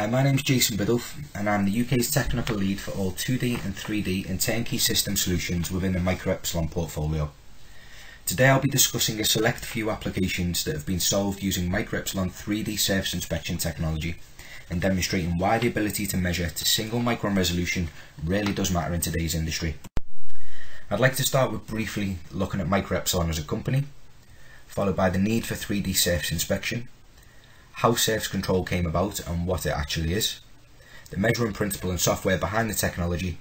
Hi, my name is Jason Biddulph and I'm the UK's technical lead for all 2D and 3D and turnkey system solutions within the MicroEpsilon portfolio. Today I'll be discussing a select few applications that have been solved using MicroEpsilon 3D surface inspection technology and demonstrating why the ability to measure to single micron resolution really does matter in today's industry. I'd like to start with briefly looking at MicroEpsilon as a company, followed by the need for 3D surface inspection, how surface control came about and what it actually is, the measuring principle and software behind the technology,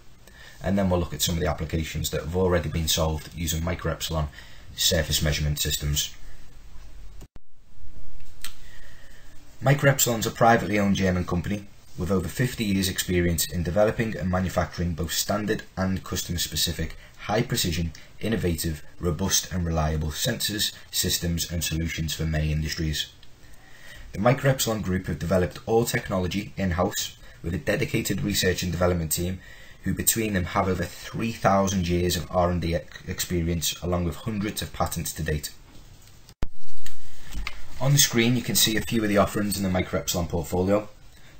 and then we'll look at some of the applications that have already been solved using MicroEpsilon surface measurement systems. MicroEpsilon is a privately owned German company with over 50 years experience in developing and manufacturing both standard and customer specific, high precision, innovative, robust and reliable sensors, systems and solutions for many industries. The MicroEpsilon Group have developed all technology in-house with a dedicated research and development team who between them have over 3,000 years of R&D experience along with hundreds of patents to date. On the screen you can see a few of the offerings in the MicroEpsilon portfolio,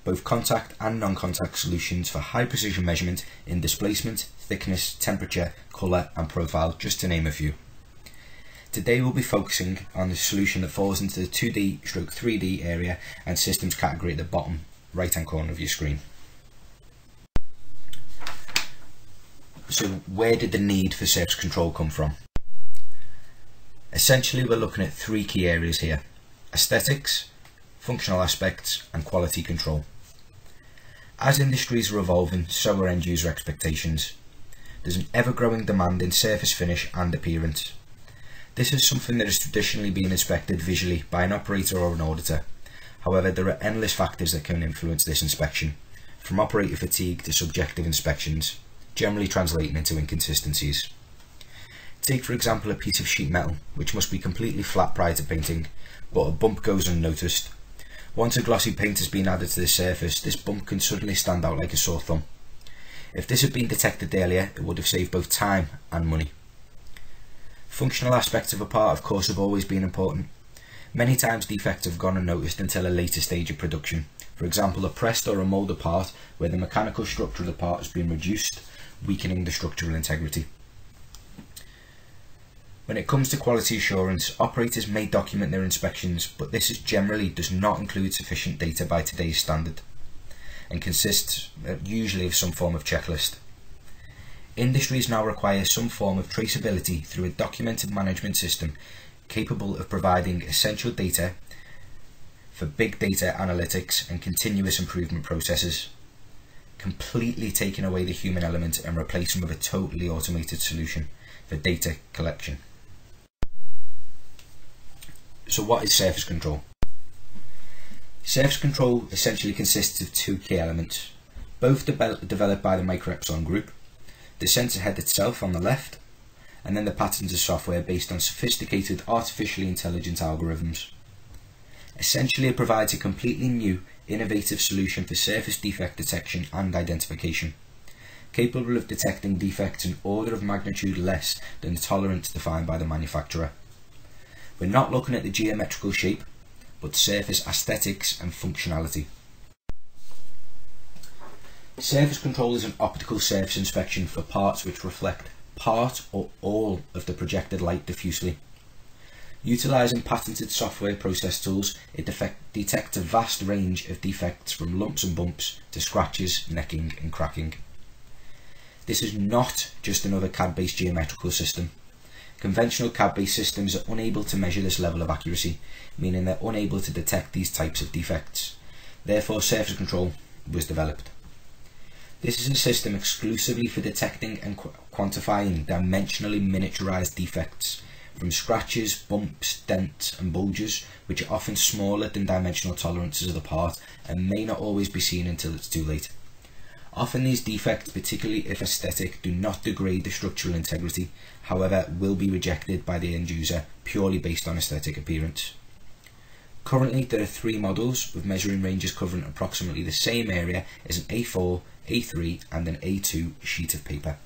both contact and non-contact solutions for high precision measurement in displacement, thickness, temperature, colour and profile just to name a few. Today we'll be focusing on the solution that falls into the 2D stroke 3D area and systems category at the bottom right hand corner of your screen. So where did the need for surface control come from? Essentially we're looking at three key areas here. Aesthetics, functional aspects and quality control. As industries are evolving, so are end user expectations. There's an ever growing demand in surface finish and appearance. This is something that has traditionally been inspected visually by an operator or an auditor. However, there are endless factors that can influence this inspection, from operator fatigue to subjective inspections, generally translating into inconsistencies. Take for example a piece of sheet metal, which must be completely flat prior to painting, but a bump goes unnoticed. Once a glossy paint has been added to the surface, this bump can suddenly stand out like a sore thumb. If this had been detected earlier, it would have saved both time and money. Functional aspects of a part of course have always been important. Many times defects have gone unnoticed until a later stage of production. For example, a pressed or a moulded part where the mechanical structure of the part has been reduced, weakening the structural integrity. When it comes to quality assurance, operators may document their inspections, but this generally does not include sufficient data by today's standard and consists uh, usually of some form of checklist. Industries now require some form of traceability through a documented management system capable of providing essential data for big data analytics and continuous improvement processes, completely taking away the human element and replacing with a totally automated solution for data collection. So what is surface control? Surface control essentially consists of two key elements, both de developed by the MicroEpsilon group, the sensor head itself on the left, and then the patterns of software based on sophisticated artificially intelligent algorithms. Essentially it provides a completely new, innovative solution for surface defect detection and identification, capable of detecting defects an order of magnitude less than the tolerance defined by the manufacturer. We're not looking at the geometrical shape, but surface aesthetics and functionality. Surface control is an optical surface inspection for parts which reflect part or all of the projected light diffusely. Utilising patented software process tools, it detects a vast range of defects from lumps and bumps to scratches, necking and cracking. This is not just another CAD-based geometrical system. Conventional CAD-based systems are unable to measure this level of accuracy, meaning they're unable to detect these types of defects. Therefore, surface control was developed. This is a system exclusively for detecting and qu quantifying dimensionally miniaturized defects, from scratches, bumps, dents and bulges, which are often smaller than dimensional tolerances of the part and may not always be seen until it's too late. Often these defects, particularly if aesthetic, do not degrade the structural integrity, however will be rejected by the end user purely based on aesthetic appearance. Currently there are three models with measuring ranges covering approximately the same area as an A4, A3 and an A2 sheet of paper.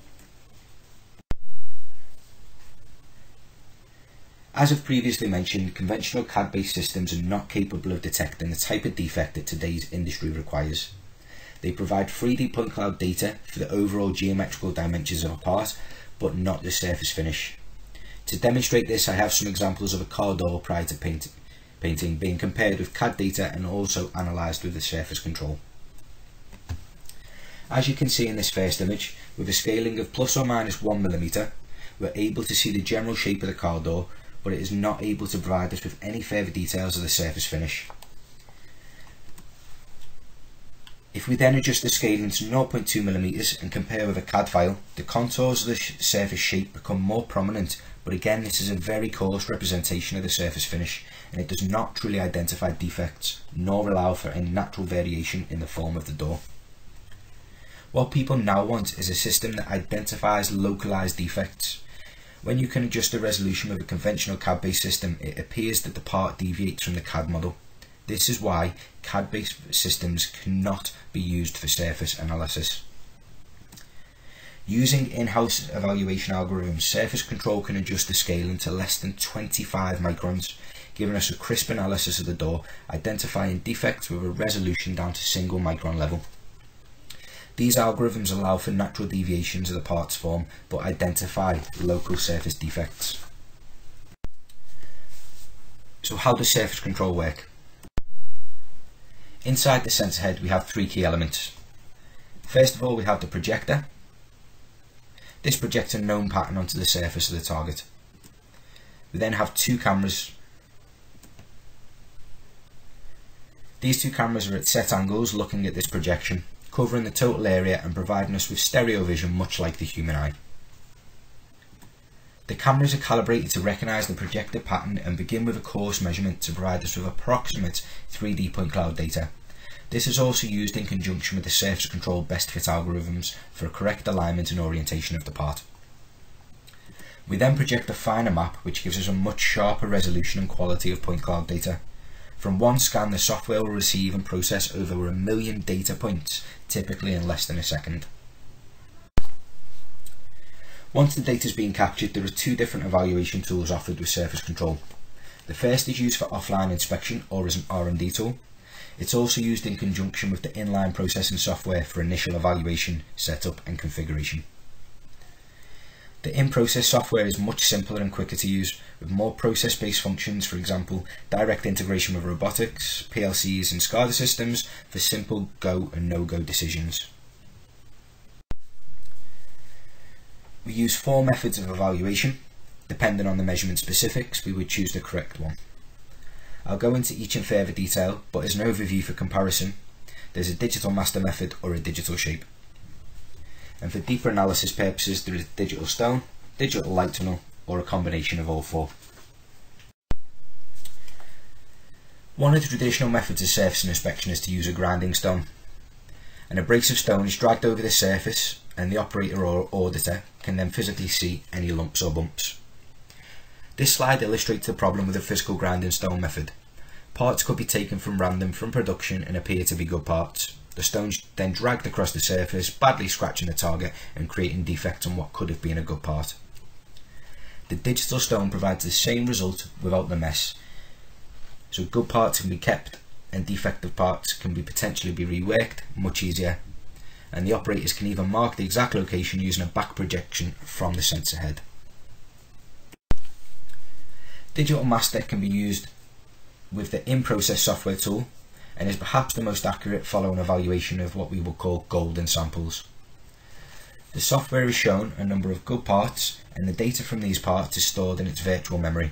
As I've previously mentioned, conventional CAD-based systems are not capable of detecting the type of defect that today's industry requires. They provide 3D point cloud data for the overall geometrical dimensions of a part, but not the surface finish. To demonstrate this, I have some examples of a car door prior to paint painting being compared with CAD data and also analysed with the surface control. As you can see in this first image, with a scaling of plus or minus 1mm, we're able to see the general shape of the car door but it is not able to provide us with any further details of the surface finish. If we then adjust the scaling to 0.2mm and compare with a CAD file, the contours of the surface shape become more prominent, but again this is a very coarse representation of the surface finish and it does not truly identify defects, nor allow for any natural variation in the form of the door. What people now want is a system that identifies localized defects, when you can adjust the resolution with a conventional CAD-based system, it appears that the part deviates from the CAD model. This is why CAD-based systems cannot be used for surface analysis. Using in-house evaluation algorithms, Surface Control can adjust the scaling to less than 25 microns, giving us a crisp analysis of the door, identifying defects with a resolution down to single micron level. These algorithms allow for natural deviations of the parts form, but identify local surface defects. So how does surface control work? Inside the sensor head we have three key elements. First of all we have the projector. This projects a known pattern onto the surface of the target. We then have two cameras. These two cameras are at set angles looking at this projection covering the total area and providing us with stereo vision much like the human eye. The cameras are calibrated to recognise the projected pattern and begin with a coarse measurement to provide us with approximate 3D point cloud data. This is also used in conjunction with the surface control best fit algorithms for a correct alignment and orientation of the part. We then project a finer map which gives us a much sharper resolution and quality of point cloud data. From one scan, the software will receive and process over a million data points, typically in less than a second. Once the data is being captured, there are two different evaluation tools offered with Surface Control. The first is used for offline inspection or as an R&D tool. It's also used in conjunction with the inline processing software for initial evaluation, setup and configuration. The in-process software is much simpler and quicker to use, with more process-based functions, for example, direct integration with robotics, PLCs and SCADA systems for simple go and no-go decisions. We use four methods of evaluation. Depending on the measurement specifics, we would choose the correct one. I'll go into each in further detail, but as an overview for comparison, there's a digital master method or a digital shape and for deeper analysis purposes there is digital stone, digital light tunnel or a combination of all four. One of the traditional methods of surface inspection is to use a grinding stone. An abrasive stone is dragged over the surface and the operator or auditor can then physically see any lumps or bumps. This slide illustrates the problem with the physical grinding stone method. Parts could be taken from random from production and appear to be good parts. The stones then dragged across the surface, badly scratching the target and creating defects on what could have been a good part. The digital stone provides the same result without the mess. So good parts can be kept and defective parts can be potentially be reworked much easier and the operators can even mark the exact location using a back projection from the sensor head. Digital Master can be used with the in-process software tool and is perhaps the most accurate following evaluation of what we would call golden samples. The software is shown a number of good parts and the data from these parts is stored in its virtual memory.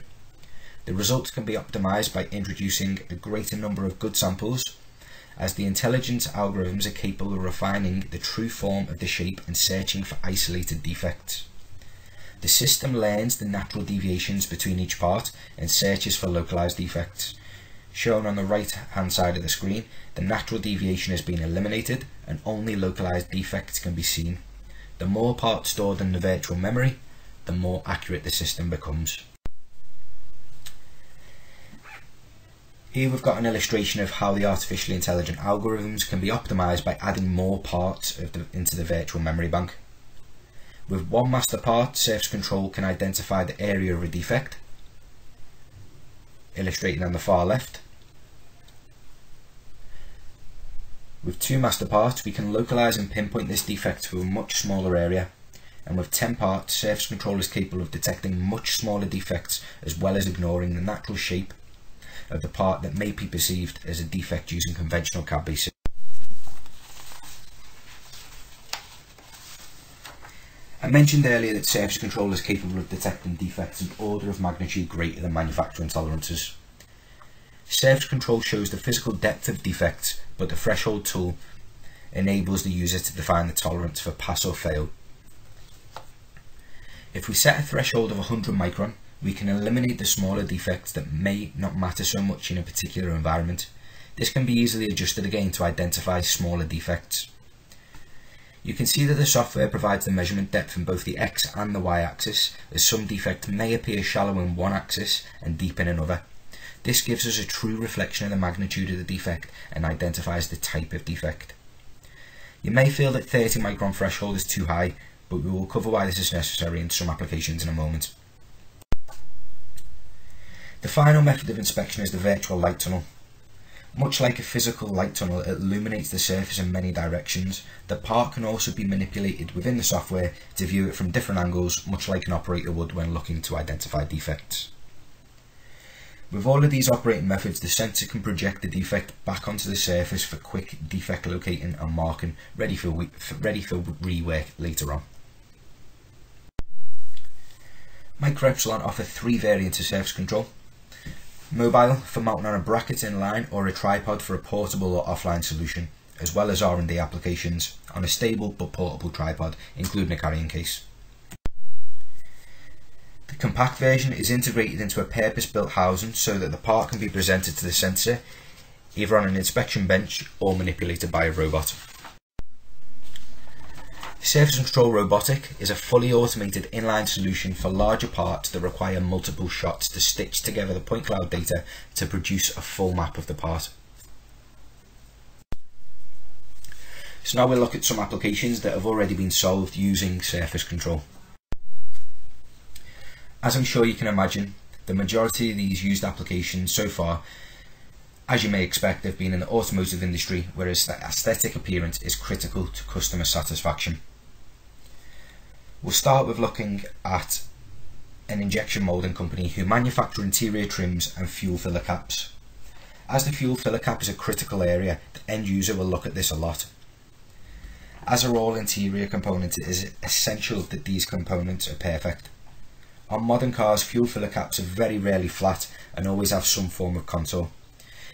The results can be optimized by introducing a greater number of good samples as the intelligence algorithms are capable of refining the true form of the shape and searching for isolated defects. The system learns the natural deviations between each part and searches for localized defects, shown on the right hand side of the screen, the natural deviation has been eliminated and only localized defects can be seen. The more parts stored in the virtual memory, the more accurate the system becomes. Here we've got an illustration of how the artificially intelligent algorithms can be optimized by adding more parts the, into the virtual memory bank. With one master part, Surface Control can identify the area of a defect, illustrated on the far left. With two master parts, we can localise and pinpoint this defect to a much smaller area, and with 10 parts, Surface Control is capable of detecting much smaller defects as well as ignoring the natural shape of the part that may be perceived as a defect using conventional CAD-based I mentioned earlier that Surface Control is capable of detecting defects an order of magnitude greater than manufacturing tolerances. Surface Control shows the physical depth of defects, but the threshold tool enables the user to define the tolerance for pass or fail. If we set a threshold of 100 micron, we can eliminate the smaller defects that may not matter so much in a particular environment. This can be easily adjusted again to identify smaller defects. You can see that the software provides the measurement depth in both the X and the Y axis, as some defects may appear shallow in one axis and deep in another. This gives us a true reflection of the magnitude of the defect and identifies the type of defect. You may feel that 30 micron threshold is too high, but we will cover why this is necessary in some applications in a moment. The final method of inspection is the virtual light tunnel. Much like a physical light tunnel, it illuminates the surface in many directions. The part can also be manipulated within the software to view it from different angles, much like an operator would when looking to identify defects. With all of these operating methods, the sensor can project the defect back onto the surface for quick defect locating and marking, ready for, ready for rework later on. Microepsilon offer three variants of surface control. Mobile for mounting on a bracket in line or a tripod for a portable or offline solution, as well as R&D applications on a stable but portable tripod, including a carrying case. The compact version is integrated into a purpose-built housing so that the part can be presented to the sensor either on an inspection bench or manipulated by a robot. Surface Control Robotic is a fully automated inline solution for larger parts that require multiple shots to stitch together the point cloud data to produce a full map of the part. So now we'll look at some applications that have already been solved using Surface Control. As I'm sure you can imagine, the majority of these used applications so far, as you may expect, have been in the automotive industry where aesthetic appearance is critical to customer satisfaction. We'll start with looking at an injection moulding company who manufacture interior trims and fuel filler caps. As the fuel filler cap is a critical area, the end user will look at this a lot. As are all interior components, it is essential that these components are perfect. On modern cars, fuel filler caps are very rarely flat and always have some form of contour.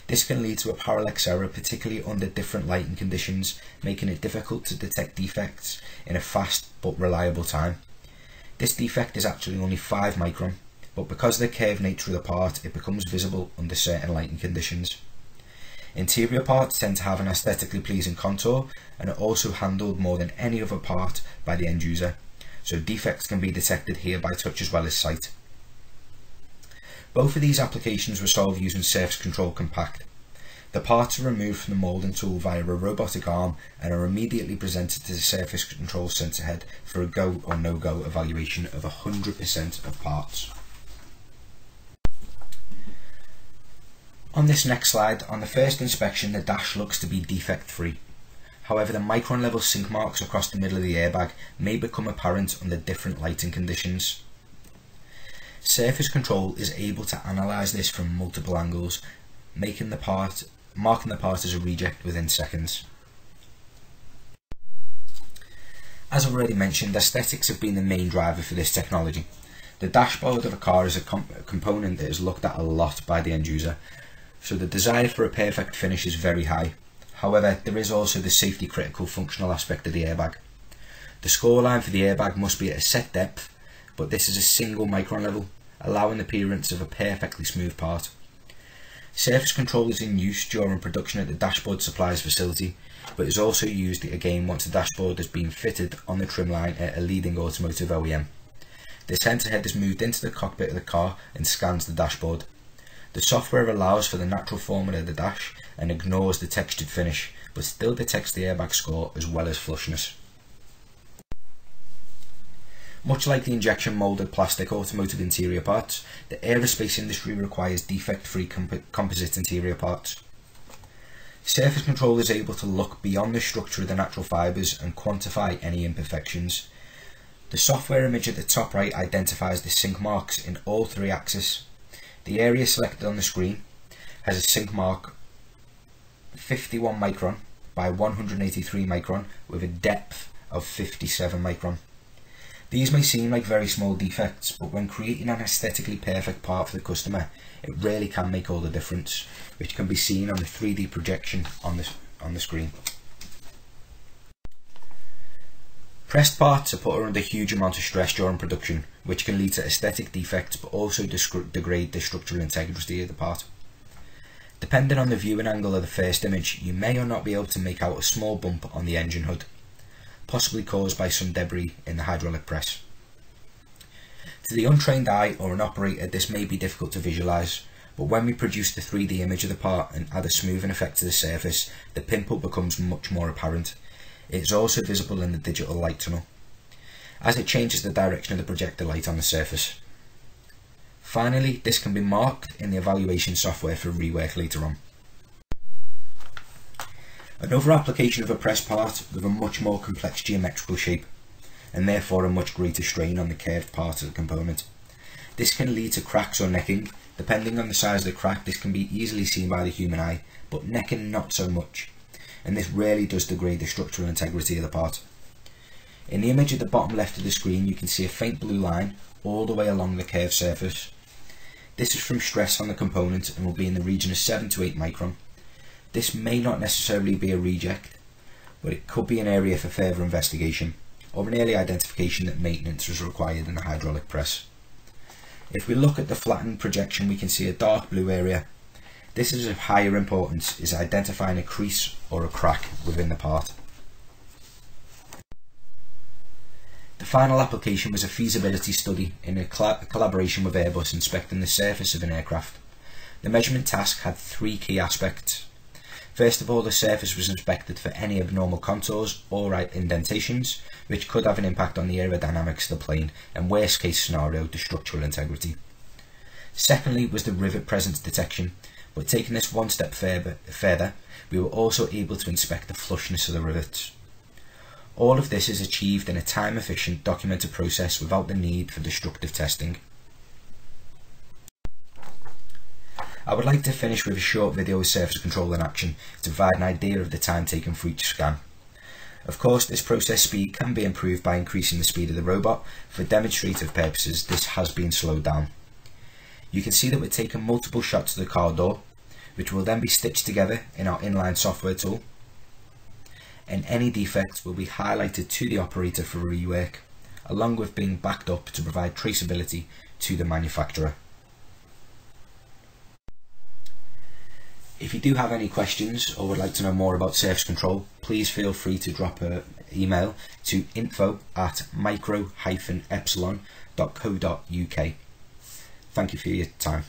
This can lead to a parallax error, particularly under different lighting conditions, making it difficult to detect defects in a fast but reliable time. This defect is actually only 5 micron, but because of the curved nature of the part, it becomes visible under certain lighting conditions. Interior parts tend to have an aesthetically pleasing contour and are also handled more than any other part by the end user, so defects can be detected here by touch as well as sight. Both of these applications were solved using Surface Control Compact. The parts are removed from the moulding tool via a robotic arm and are immediately presented to the Surface Control Sensor head for a go or no-go evaluation of 100% of parts. On this next slide, on the first inspection the dash looks to be defect free. However, the micron level sink marks across the middle of the airbag may become apparent under different lighting conditions. Surface Control is able to analyse this from multiple angles, making the part, marking the part as a reject within seconds. As already mentioned, aesthetics have been the main driver for this technology. The dashboard of a car is a, comp component that is looked at a lot by the end user, so the desire for a perfect finish is very high. However, there is also the safety critical functional aspect of the airbag. The scoreline for the airbag must be at a set depth, but this is a single micron level, allowing the appearance of a perfectly smooth part. Surface control is in use during production at the dashboard suppliers facility, but is also used again once the dashboard has been fitted on the trim line at a leading automotive OEM. The sensor head is moved into the cockpit of the car and scans the dashboard. The software allows for the natural formula of the dash and ignores the textured finish, but still detects the airbag score as well as flushness. Much like the injection moulded plastic automotive interior parts, the aerospace industry requires defect-free comp composite interior parts. Surface Control is able to look beyond the structure of the natural fibres and quantify any imperfections. The software image at the top right identifies the sink marks in all three axes. The area selected on the screen has a sink mark 51 micron by 183 micron with a depth of 57 micron. These may seem like very small defects, but when creating an aesthetically perfect part for the customer, it really can make all the difference, which can be seen on the 3D projection on the, on the screen. Pressed parts are put under huge amount of stress during production, which can lead to aesthetic defects but also degrade the structural integrity of the part. Depending on the viewing angle of the first image, you may or not be able to make out a small bump on the engine hood possibly caused by some debris in the hydraulic press. To the untrained eye or an operator this may be difficult to visualise, but when we produce the 3D image of the part and add a smoothing effect to the surface, the pimple becomes much more apparent. It is also visible in the digital light tunnel, as it changes the direction of the projector light on the surface. Finally, this can be marked in the evaluation software for rework later on. Another application of a press part with a much more complex geometrical shape and therefore a much greater strain on the curved part of the component. This can lead to cracks or necking. Depending on the size of the crack, this can be easily seen by the human eye, but necking not so much. And this really does degrade the structural integrity of the part. In the image at the bottom left of the screen, you can see a faint blue line all the way along the curved surface. This is from stress on the component and will be in the region of 7 to 8 micron this may not necessarily be a reject, but it could be an area for further investigation or an early identification that maintenance was required in the hydraulic press. If we look at the flattened projection we can see a dark blue area. This is of higher importance is identifying a crease or a crack within the part. The final application was a feasibility study in a collaboration with Airbus inspecting the surface of an aircraft. The measurement task had three key aspects. First of all, the surface was inspected for any abnormal contours or right indentations, which could have an impact on the aerodynamics of the plane and worst case scenario, the structural integrity. Secondly was the rivet presence detection, but taking this one step further, we were also able to inspect the flushness of the rivets. All of this is achieved in a time efficient documented process without the need for destructive testing. I would like to finish with a short video of surface control in action to provide an idea of the time taken for each scan. Of course, this process speed can be improved by increasing the speed of the robot. For demonstrative purposes, this has been slowed down. You can see that we're taking multiple shots of the car door, which will then be stitched together in our inline software tool. And any defects will be highlighted to the operator for rework, along with being backed up to provide traceability to the manufacturer. If you do have any questions or would like to know more about surface control, please feel free to drop an email to info at micro-epsilon.co.uk. Thank you for your time.